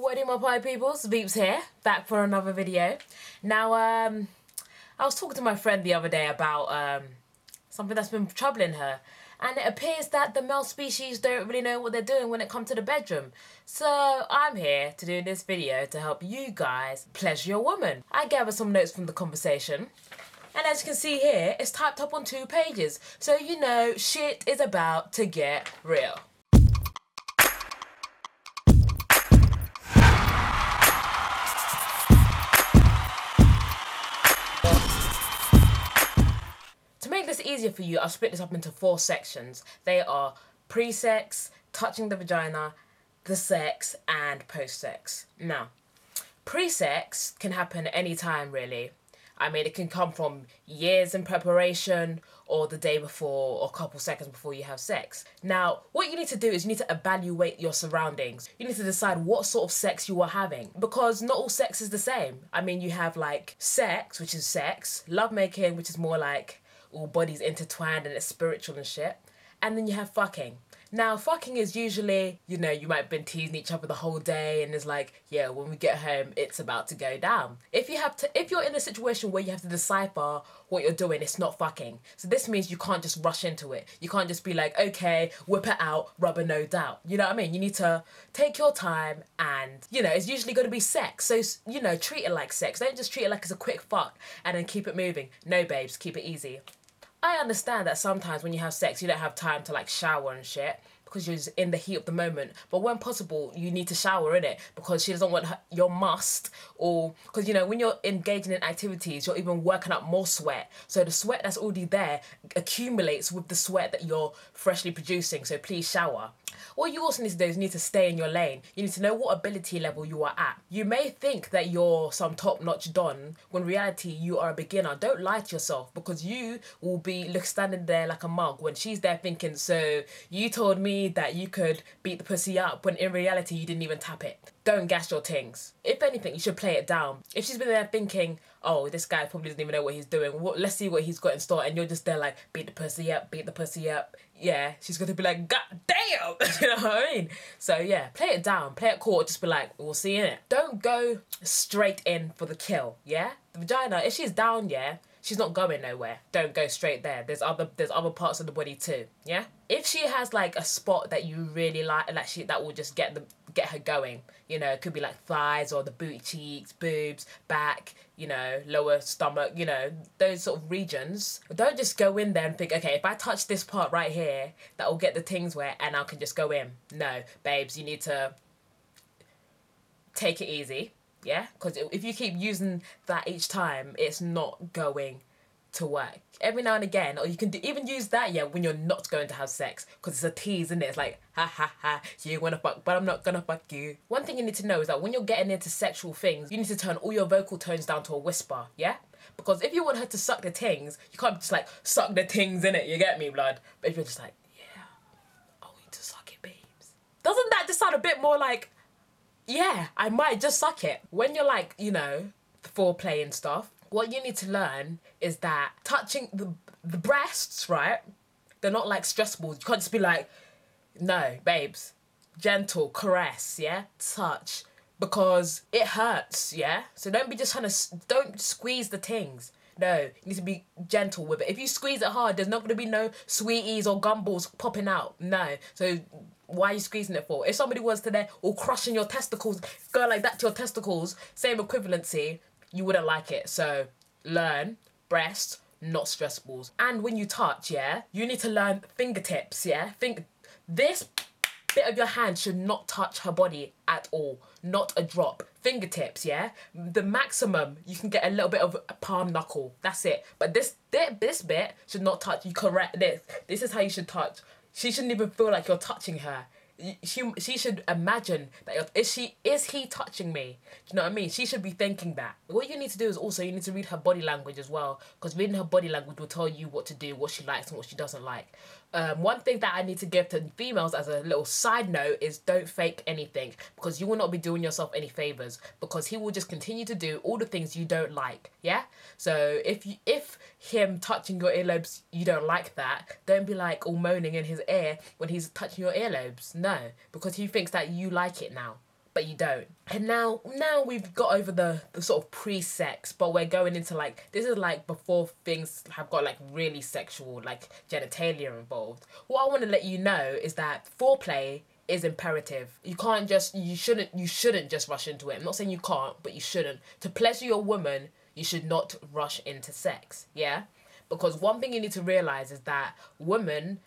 What do my pie peoples? Veeps here, back for another video. Now, um, I was talking to my friend the other day about um, something that's been troubling her. And it appears that the male species don't really know what they're doing when it comes to the bedroom. So I'm here to do this video to help you guys pleasure your woman. I gathered some notes from the conversation. And as you can see here, it's typed up on two pages. So you know shit is about to get real. Easier for you, I'll split this up into four sections. They are pre-sex, touching the vagina, the sex, and post-sex. Now, pre-sex can happen anytime really. I mean, it can come from years in preparation or the day before or a couple seconds before you have sex. Now, what you need to do is you need to evaluate your surroundings. You need to decide what sort of sex you are having because not all sex is the same. I mean, you have like sex, which is sex, lovemaking, which is more like all bodies intertwined and it's spiritual and shit. And then you have fucking. Now, fucking is usually, you know, you might have been teasing each other the whole day, and it's like, yeah, when we get home, it's about to go down. If you have to, if you're in a situation where you have to decipher what you're doing, it's not fucking. So this means you can't just rush into it. You can't just be like, okay, whip it out, rubber no doubt. You know what I mean? You need to take your time, and you know, it's usually to be sex. So you know, treat it like sex. Don't just treat it like it's a quick fuck and then keep it moving. No, babes, keep it easy. I understand that sometimes when you have sex, you don't have time to like shower and shit because you're in the heat of the moment. But when possible, you need to shower in it because she doesn't want her, your must or because you know when you're engaging in activities, you're even working up more sweat. So the sweat that's already there accumulates with the sweat that you're freshly producing. So please shower. What you also need to do is need to stay in your lane. You need to know what ability level you are at. You may think that you're some top notch don when reality you are a beginner. Don't lie to yourself because you will be look standing there like a mug when she's there thinking, so you told me that you could beat the pussy up when in reality you didn't even tap it. Don't gas your things. If anything, you should play it down. If she's been there thinking, oh, this guy probably doesn't even know what he's doing. What, let's see what he's got in store. And you're just there like, beat the pussy up, beat the pussy up. Yeah, she's to be like, God damn. you know what I mean? So yeah, play it down. Play it cool. Just be like, we'll see in it. Don't go straight in for the kill. Yeah? The vagina, if she's down, yeah, she's not going nowhere. Don't go straight there. There's other there's other parts of the body too. Yeah? If she has like a spot that you really like like she that will just get the get her going. You know, it could be like thighs or the booty cheeks, boobs, back, you know, lower stomach, you know, those sort of regions. Don't just go in there and think, okay, if I touch this part right here, that will get the things wet and I can just go in. No, babes, you need to take it easy. Yeah? Because if you keep using that each time, it's not going to work. Every now and again, or you can do, even use that, yeah, when you're not going to have sex, because it's a tease, isn't it? It's like, ha ha ha, you wanna fuck, but I'm not gonna fuck you. One thing you need to know is that when you're getting into sexual things, you need to turn all your vocal tones down to a whisper, yeah? Because if you want her to suck the tings, you can't just like suck the tings in it, you get me, blood? But if you're just like, yeah, I want you to suck it, babes. Doesn't that just sound a bit more like, yeah, I might just suck it? When you're like, you know, foreplay and stuff, what you need to learn is that touching the the breasts, right? They're not like stress balls. You can't just be like, no, babes, gentle caress, yeah, touch, because it hurts, yeah. So don't be just trying to don't squeeze the things. No, you need to be gentle with it. If you squeeze it hard, there's not gonna be no sweeties or gumballs popping out. No, so why are you squeezing it for? If somebody was to there or crushing your testicles, go like that to your testicles, same equivalency, you wouldn't like it. So learn breast, not stress balls. And when you touch, yeah, you need to learn fingertips, yeah? Think this bit of your hand should not touch her body at all. Not a drop. Fingertips, yeah? The maximum you can get a little bit of a palm knuckle. That's it. But this bit, this bit should not touch. You correct this. This is how you should touch. She shouldn't even feel like you're touching her she she should imagine that is she is he touching me? Do you know what I mean? She should be thinking that. What you need to do is also you need to read her body language as well, because reading her body language will tell you what to do, what she likes and what she doesn't like. Um, one thing that I need to give to females as a little side note is don't fake anything because you will not be doing yourself any favors because he will just continue to do all the things you don't like. Yeah. So if you, if him touching your earlobes you don't like that, don't be like all moaning in his ear when he's touching your earlobes. No, because he thinks that you like it now. but you don't. And now now we've got over the, the sort of pre-sex, but we're going into like this is like before things have got like really sexual, like genitalia involved. What I want to let you know is that foreplay is imperative. You can't just you shouldn't you shouldn't just rush into it. I'm not saying you can't, but you shouldn't. To pleasure your woman, you should not rush into sex. Yeah? Because one thing you need to realize is that women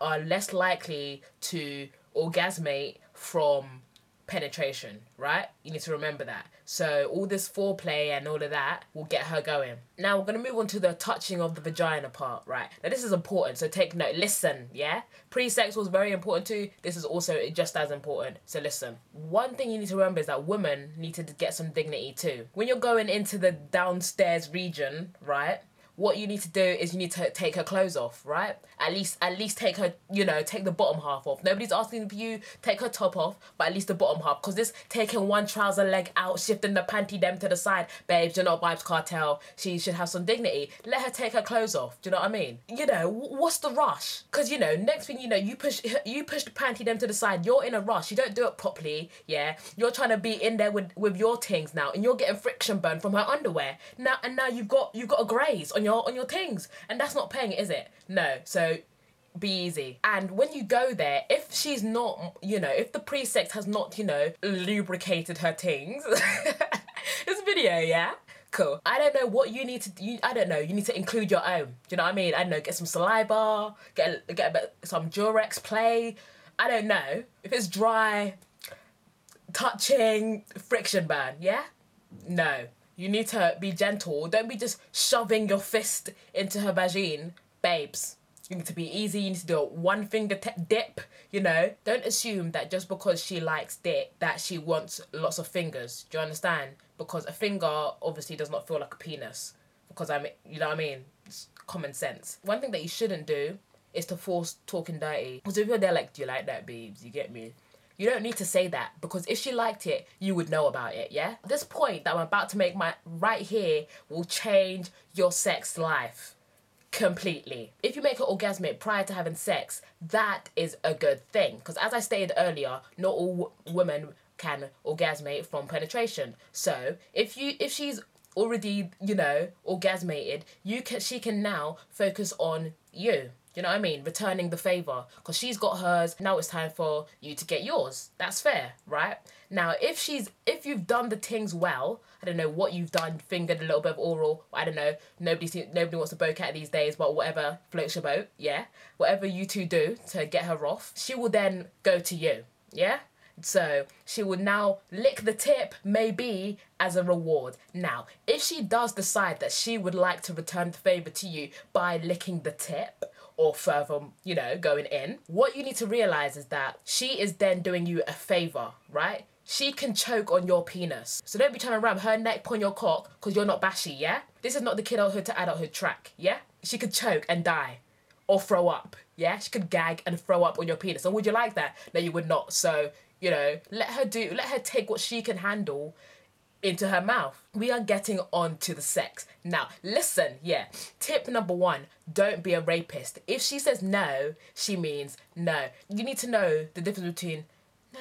are less likely to orgasmate from penetration, right? You need to remember that. So all this foreplay and all of that will get her going. Now we're gonna move on to the touching of the vagina part, right? Now this is important, so take note. Listen, yeah. Pre-sex was very important too. This is also just as important. So listen. One thing you need to remember is that women need to get some dignity too. When you're going into the downstairs region, right? What you need to do is you need to take her clothes off, right? At least, at least take her, you know, take the bottom half off. Nobody's asking you take her top off, but at least the bottom half. Cause this taking one trouser leg out, shifting the panty them to the side, babes, you're not Vybz Kartel. She should have some dignity. Let her take her clothes off. Do you know what I mean? You know, what's the rush? Cause you know, next thing you know, you push, you push the panty them to the side. You're in a rush. You don't do it properly. Yeah, you're trying to be in there with with your things now, and you're getting friction burn from her underwear. Now and now you've got you've got a graze on your on your things, and that's not paying, is it? No. So be easy. And when you go there, if she's not, you know, if the pre-sex has not, you know, lubricated her things, this video, yeah. Cool. I don't know what you need to do. I don't know. You need to include your own. Do you know what I mean? I don't know. Get some saliva. Get get a bit, some Durex play. I don't know. If it's dry, touching, friction burn. Yeah. No. You need to be gentle. Don't be just shoving your fist into her vagine, babes. You need to be easy. You need to do a one finger dip. You know, don't assume that just because she likes dick that she wants lots of fingers. Do you understand? Because a finger obviously does not feel like a penis. Because I mean, you know what I mean? It's common sense. One thing that you shouldn't do is to force talking dirty. Because if you're there like, do you like that, babes? You get me? You don't need to say that because if she liked it, you would know about it, yeah? This point that I'm about to make my right here will change your sex life completely. If you make her orgasmic prior to having sex, that is a good thing because as I stated earlier, not all women can orgasmate from penetration. So, if you if she's already, you know, orgasmated, you can she can now focus on you you know what I mean? Returning the favor because she's got hers. Now it's time for you to get yours. That's fair, right? Now, if she's if you've done the things well, I don't know what you've done, fingered a little bit of oral. I don't know. Nobody nobody wants to bow cat these days, but whatever floats your boat. Yeah, whatever you two do to get her off, she will then go to you. Yeah. So she would now lick the tip, maybe as a reward. Now, if she does decide that she would like to return the favor to you by licking the tip, or further, you know, going in. What you need to realize is that she is then doing you a favor, right? She can choke on your penis. So don't be trying to ram her neck on your cock because you're not bashy, yeah? This is not the kidulthood to adulthood track, yeah? She could choke and die or throw up, yeah? She could gag and throw up on your penis. And would you like that? No, you would not. So, you know, let her do, let her take what she can handle into her mouth. We are getting on to the sex. Now, listen, yeah. Tip number one don't be a rapist. If she says no, she means no. You need to know the difference between no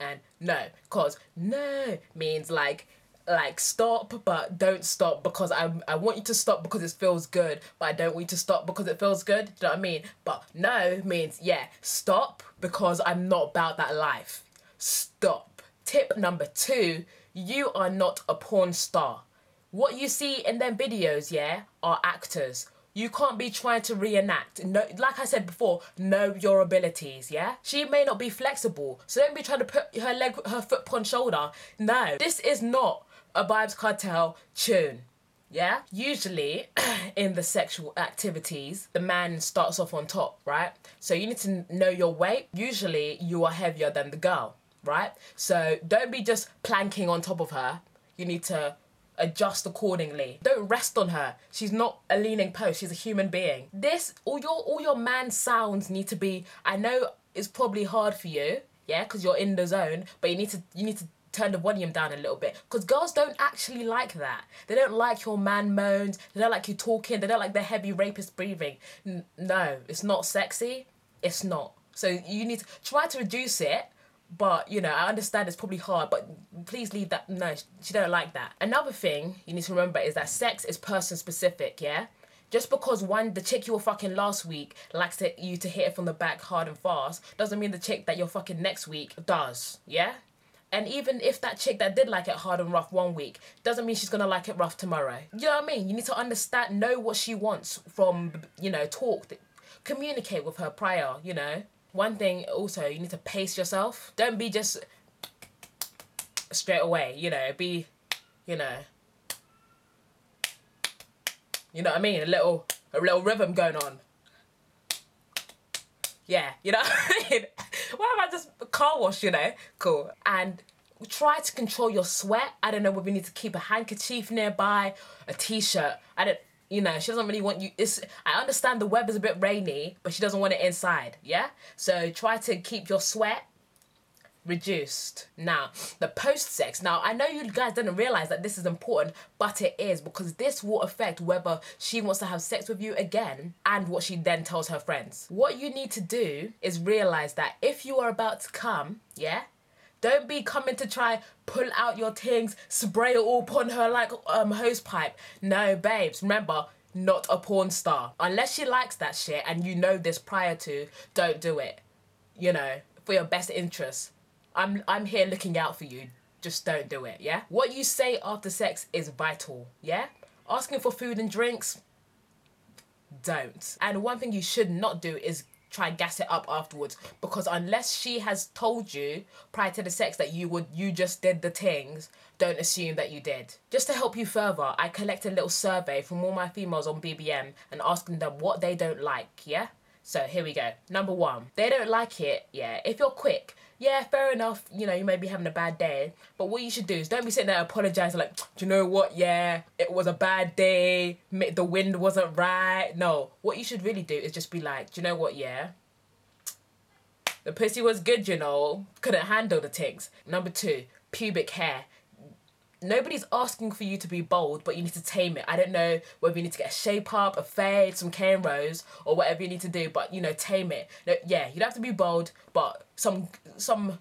and no. Because no means like, like stop but don't stop because I I want you to stop because it feels good but I don't want you to stop because it feels good. Do you know what I mean? But no means yeah, stop because I'm not about that life. Stop. Tip number 2 you are not a porn star. What you see in them videos, yeah, are actors. You can't be trying to reenact. No, like I said before, know your abilities. Yeah, she may not be flexible, so don't be trying to put her leg, her foot on shoulder. No, this is not a Vybz Kartel tune. Yeah, usually in the sexual activities, the man starts off on top, right? So you need to know your weight. Usually, you are heavier than the girl right? So don't be just planking on top of her. You need to adjust accordingly. Don't rest on her. She's not a leaning post. She's a human being. This all your all your man sounds need to be. I know it's probably hard for you, yeah, because you're in the zone. But you need to you need to turn the volume down a little bit because girls don't actually like that. They don't like your man moans. They don't like you talking. They don't like the heavy rapist breathing. N- no, it's not sexy. It's not. So you need to try to reduce it But you know, I understand it's probably hard, but please leave that. No, she don't like that. Another thing you need to remember is that sex is person specific. Yeah, just because one the chick you were fucking last week likes to, you to hit it from the back hard and fast doesn't mean the chick that you're fucking next week does. Yeah. And even if that chick that did like it hard and rough one week doesn't mean she's gonna like it rough tomorrow. You know what I mean? You need to understand, know what she wants from, you know, talk, communicate with her prior, you know. One thing also, you need to pace yourself. Don't be just straight away, you know, be, you know, you know what I mean? A little, a little rhythm going on. Yeah, you know what I mean? Why am I just car wash, you know? Cool. And try to control your sweat. I don't know whether you need to keep a handkerchief nearby, a t-shirt. I don't you know, she doesn't really want you it's I understand the weather's a bit rainy, but she doesn't want it inside, yeah? So try to keep your sweat reduced. Now, the post sex. Now, I know you guys didn't realize that this is important, but it is because this will affect whether she wants to have sex with you again and what she then tells her friends. What you need to do is realize that if you are about to come, yeah, don't be coming to try pull out your things, spray it all upon her like um hose pipe. No, babes. Remember, not a porn star. Unless she likes that shit and you know this prior to, don't do it. You know, for your best interest. I'm I'm here looking out for you. Just don't do it, yeah? What you say after sex is vital, yeah? Asking for food and drinks, don't. And one thing you should not do is try and gas it up afterwards. Because unless she has told you prior to the sex that you would you just did the things don't assume that you did. Just to help you further i collect a little survey from all my females on bbm and asking them what they don't like yeah? So here we go. Number one they don't like it yeah? If you're quick yeah, fair enough, you know, you may be having a bad day, but what you should do is don't be sitting there apologizing like, do you know what, yeah, it was a bad day, the wind wasn't right. No, what you should really do is just be like, do you know what, yeah, the pussy was good, you know, couldn't handle the things. Number two, pubic hair nobody's asking for you to be bold, but you need to tame it. I don't know whether you need to get a shape up, a fade, some cane rows, or whatever you need to do, but you know, tame it. No, yeah, you don't have to be bold, but some some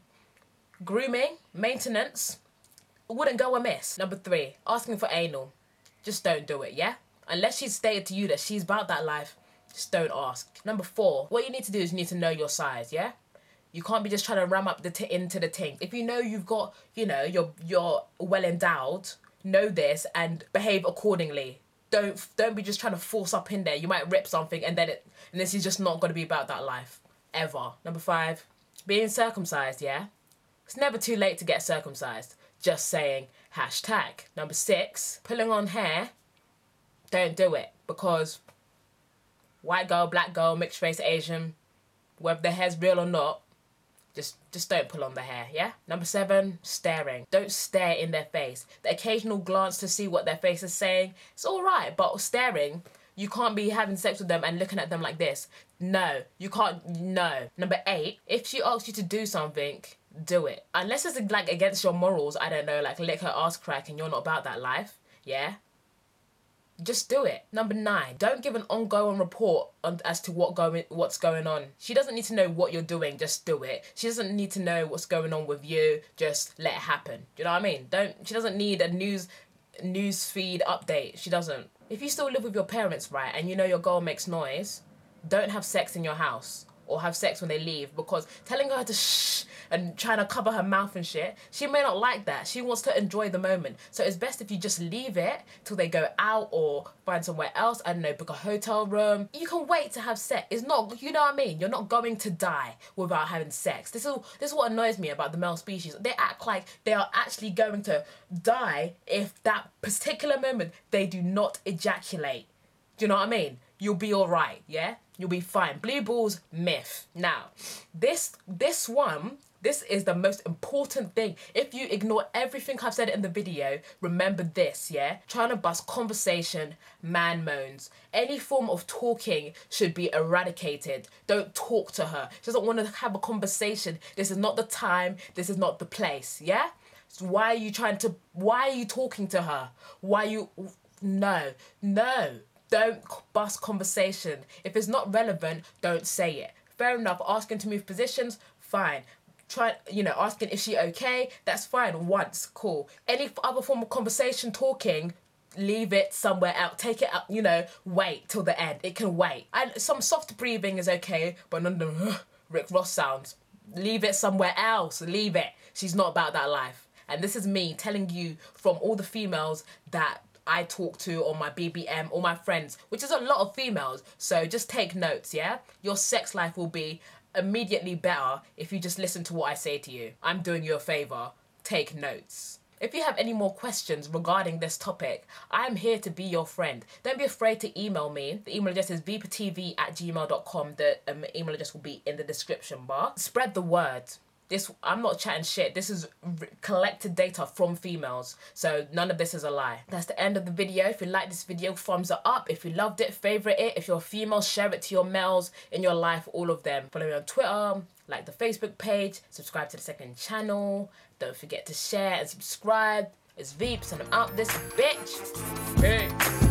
grooming, maintenance wouldn't go amiss. Number three, asking for anal. Just don't do it, yeah? Unless she's stated to you that she's about that life, just don't ask. Number four, what you need to do is you need to know your size, yeah? You can't be just trying to ram up the t- into the tank. If you know you've got, you know, you're you're well endowed, know this and behave accordingly. Don't don't be just trying to force up in there. You might rip something and then it and this is just not going to be about that life ever. Number 5, being circumcised, yeah? It's never too late to get circumcised. Just saying hashtag. Number 6, pulling on hair. Don't do it because white girl, black girl, mixed race, Asian, whether the hair's real or not, just just don't pull on the hair, yeah? Number seven, staring. Don't stare in their face. The occasional glance to see what their face is saying, it's alright, but staring, you can't be having sex with them and looking at them like this. No, you can't, no. Number eight, if she asks you to do something, do it. Unless it's like against your morals, I don't know, like lick her ass crack and you're not about that life, yeah? Just do it. Number nine, don't give an ongoing report on, as to what going what's going on. She doesn't need to know what you're doing. Just do it. She doesn't need to know what's going on with you. Just let it happen. Do you know what I mean? Don't. She doesn't need a news news feed update. She doesn't. If you still live with your parents, right, and you know your girl makes noise, don't have sex in your house or have sex when they leave because telling her to shh and trying to cover her mouth and shit, she may not like that. She wants to enjoy the moment. So it's best if you just leave it till they go out or find somewhere else. I don't know, book a hotel room. You can wait to have sex. It's not, you know what I mean? You're not going to die without having sex. This is this is what annoys me about the male species. They act like they are actually going to die if that particular moment they do not ejaculate. Do you know what I mean? You'll be alright, yeah? You'll be fine. Blue balls, myth. Now, this this one, this is the most important thing. If you ignore everything I've said in the video, remember this, yeah? Trying to bust conversation, man moans. Any form of talking should be eradicated. Don't talk to her. She doesn't want to have a conversation. This is not the time. This is not the place, yeah? So why are you trying to, why are you talking to her? Why you, no, no. Don't bust conversation. If it's not relevant, don't say it. Fair enough, asking to move positions, fine. try, you know, asking if she okay, that's fine. Once, cool. Any other form of conversation, talking, leave it somewhere else. Take it out, you know, wait till the end. It can wait. And some soft breathing is okay, but none of the Rick Ross sounds. Leave it somewhere else. Leave it. She's not about that life. And this is me telling you from all the females that I talk to on my BBM or my friends, which is a lot of females. So just take notes, yeah? Your sex life will be immediately better if you just listen to what I say to you. I'm doing you a favor. Take notes. If you have any more questions regarding this topic, I'm here to be your friend. Don't be afraid to email me. The email address is veepatv at gmail.com. The um, email address will be in the description bar. Spread the word this i'm not chatting shit. This is collected data from females. So none of this is a lie. That's the end of the video. If you like this video thumbs it up. If you loved it favorite it. If you're a female share it to your males in your life all of them. Follow me on twitter like the facebook page subscribe to the second channel. Don't forget to share and subscribe. It's Veeps and I'm out this bitch.